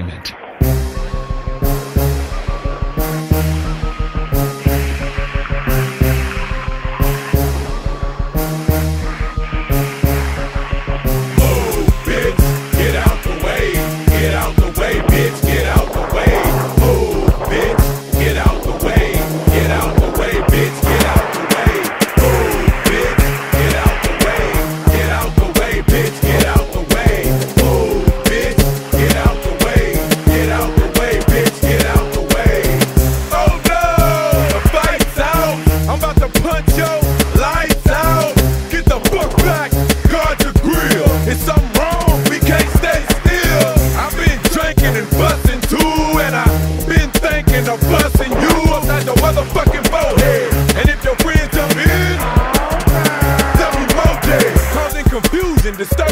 Move, disturbing